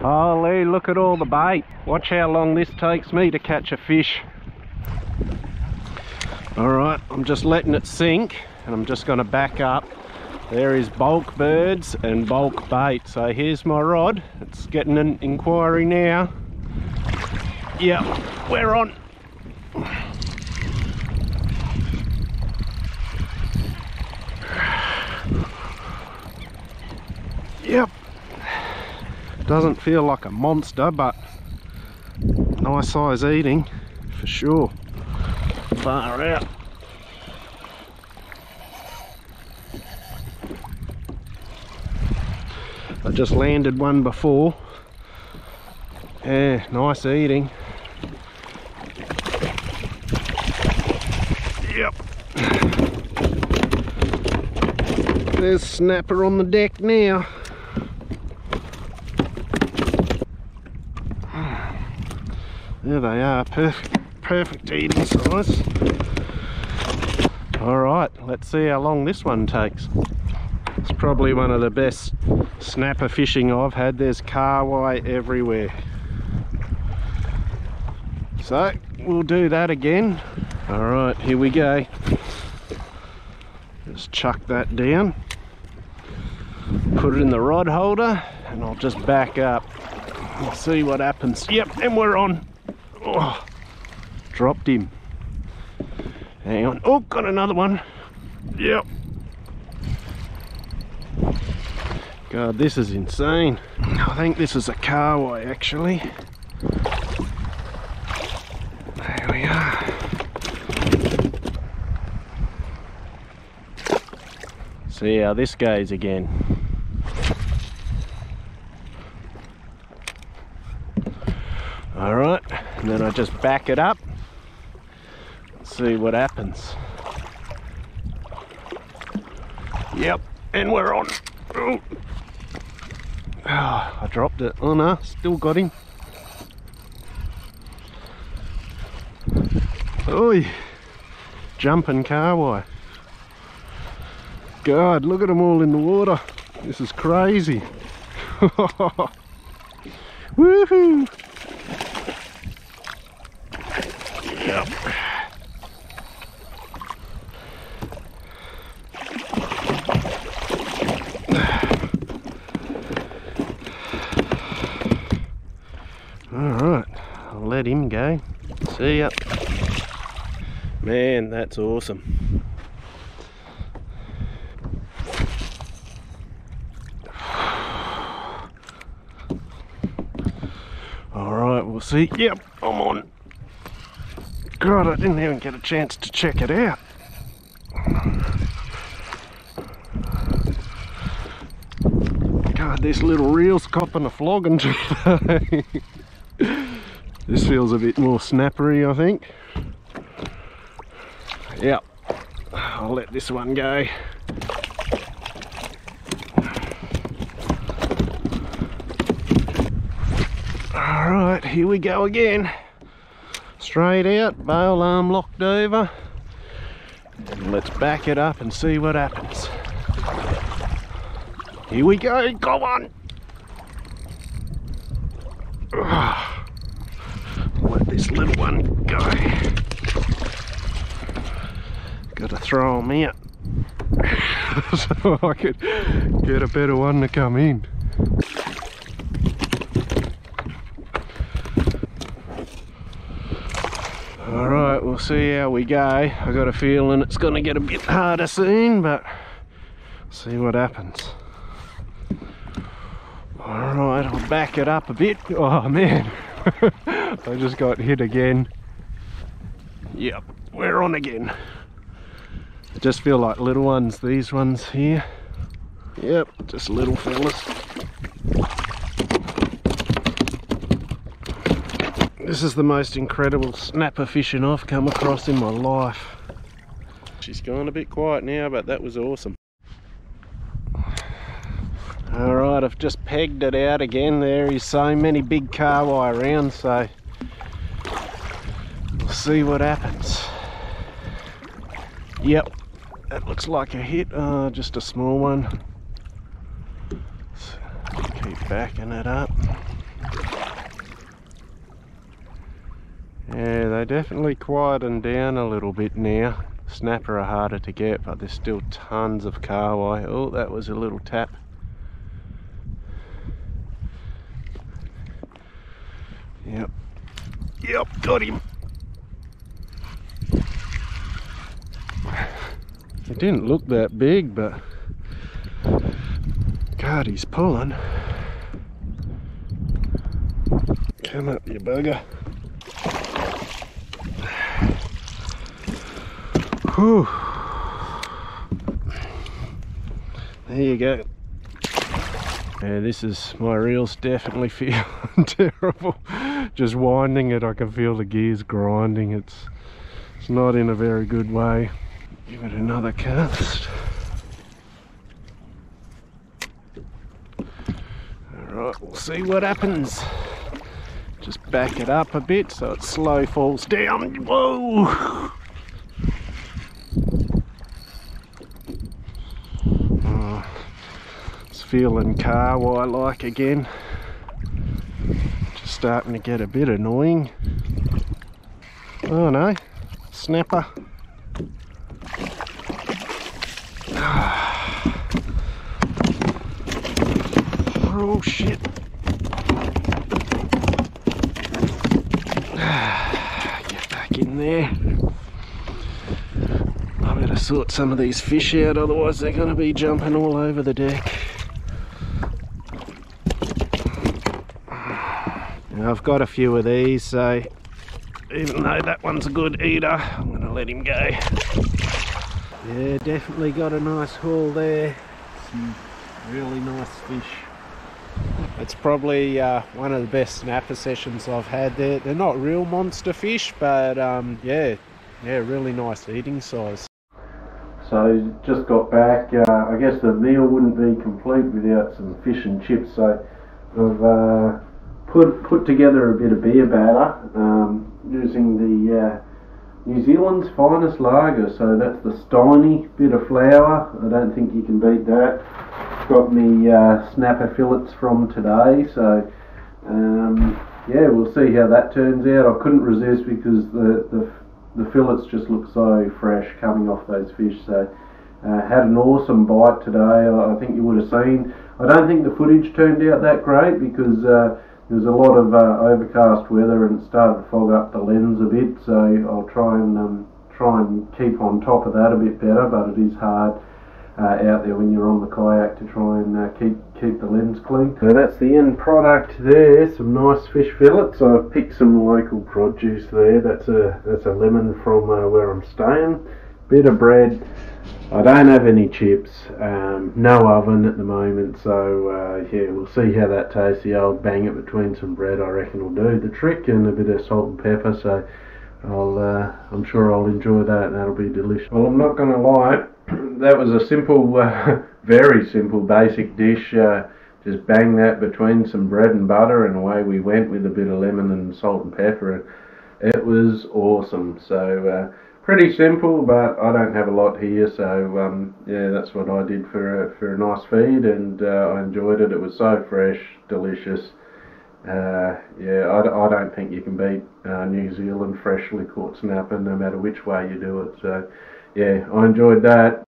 Holy, look at all the bait. Watch how long this takes me to catch a fish. Alright, I'm just letting it sink and I'm just going to back up. There is bulk birds and bulk bait. So here's my rod. It's getting an inquiry now. Yep, we're on. Yep. Doesn't feel like a monster, but nice size eating for sure. Far out. I just landed one before. Yeah, nice eating. Yep. There's snapper on the deck now. There they are, perfect, perfect eating size. All right, let's see how long this one takes. It's probably one of the best snapper fishing I've had. There's kahawai everywhere. So we'll do that again. All right, here we go. Just chuck that down. Put it in the rod holder and I'll just back up and see what happens. Yep, and we're on. Oh, dropped him. Hang on. Oh, got another one. Yep. God, this is insane. I think this is a kahawai actually. There we are. See how this goes again. All right, I just back it up. See what happens. Yep, and we're on. Oh. I dropped it. Oh no, still got him. Oi, jumping kahawai. God, look at them all in the water. This is crazy. Woohoo! Yep. Alright, I'll let him go. See ya. Man, that's awesome. Alright, we'll see. Yep, I'm on. God, I didn't even get a chance to check it out. God, this little reel's copping a flogging today. this feels a bit more snappery, I think. Yep, I'll let this one go. Alright, here we go again. Straight out, bail arm locked over. And let's back it up and see what happens. Here we go, go on! Let this little one go. Gotta throw him out. so I could get a better one to come in. Alright, we'll see how we go. I got a feeling it's going to get a bit harder soon, but see what happens. Alright, I'll back it up a bit. Oh man, I just got hit again. Yep, we're on again. I just feel like little ones, these ones here. Yep, just little fellas. This is the most incredible snapper fishing I've come across in my life. She's gone a bit quiet now, but that was awesome. Alright, I've just pegged it out again. There is so many big kahawai around, so we'll see what happens. Yep, that looks like a hit. Oh, just a small one. So keep backing it up. Definitely quietened down a little bit now. Snapper are harder to get, but there's still tons of kahawai. Oh, that was a little tap. Yep. Yep, got him. It didn't look that big, but God, he's pulling. Come up, you bugger. Whew. There you go. Yeah, this is my reels definitely feeling terrible. Just winding it, I can feel the gears grinding. It's it's not in a very good way. Give it another cast. Alright, we'll see what happens. Just back it up a bit so it slow falls down. Whoa! Feeling kahawai like again. Just starting to get a bit annoying. Oh no, snapper. Oh shit. Get back in there. I better sort some of these fish out, otherwise they're going to be jumping all over the deck. I've got a few of these, so even though that one's a good eater, I'm going to let him go. Yeah, definitely got a nice haul there. Some really nice fish. It's probably uh, one of the best snapper sessions I've had there. They're not real monster fish, but um, yeah, yeah, really nice eating size. So just got back. Uh, I guess the meal wouldn't be complete without some fish and chips. So I've uh, put put together a bit of beer batter um, using the uh, New Zealand's finest lager. So that's the Steiny bit of flour. I don't think you can beat that. Got me uh, snapper fillets from today. So um, yeah, we'll see how that turns out. I couldn't resist because the the, the fillets just look so fresh coming off those fish. So. Uh, had an awesome bite today. I think you would have seen. I don't think the footage turned out that great because uh, there's a lot of uh, overcast weather and it started to fog up the lens a bit so I'll try and um, try and keep on top of that a bit better but it is hard uh, out there when you're on the kayak to try and uh, keep keep the lens clean. So that's the end product there, some nice fish fillets. I've picked some local produce there, that's a, that's a lemon from uh, where I'm staying, bit of bread, I don't have any chips, um, no oven at the moment, so uh, yeah, we'll see how that tastes. The old bang it between some bread, I reckon, will do the trick, and a bit of salt and pepper. So I'll, uh, I'm sure I'll enjoy that. and That'll be delicious. Well, I'm not going to lie, that was a simple, uh, very simple, basic dish. Uh, just bang that between some bread and butter, and away we went with a bit of lemon and salt and pepper. And It was awesome. So uh, pretty simple, but I don't have a lot here, so um, yeah, that's what I did for a, for a nice feed, and uh, I enjoyed it. It was so fresh, delicious. Uh, yeah, I, I don't think you can beat uh, New Zealand freshly caught snapper, no matter which way you do it. So yeah, I enjoyed that.